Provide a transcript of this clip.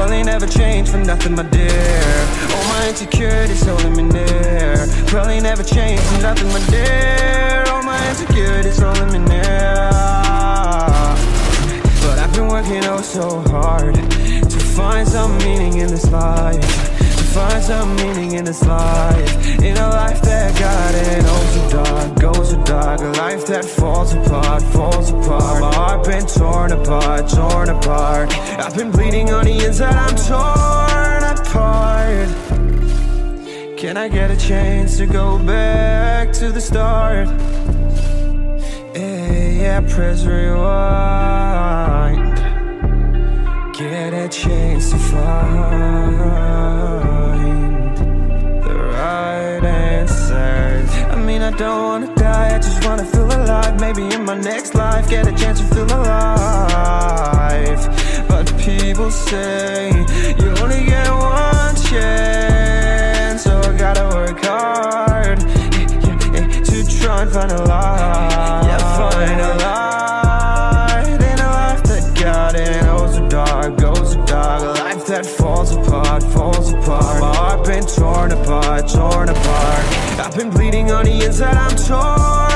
probably never change for nothing my dear. All my insecurities holding me near. Probably never change for nothing my dear. All my insecurities holding me near. But I've been working oh so hard To find some meaning in this life To find some meaning in this life life Life that falls apart, falls apart. My heart been torn apart, torn apart. I've been bleeding on the inside, I'm torn apart. Can I get a chance to go back to the start? Yeah, yeah, press rewind. Get a chance to find I don't wanna die, I just wanna feel alive. Maybe in my next life, get a chance to feel alive. But people say you only get one chance, so I gotta work hard to try and find a light. Yeah, find a light in a life that got it. Oh, so dark, goes so dark. A life that falls apart, falls apart. My heart been torn apart, torn apart. I've been bleeding on the inside, I'm torn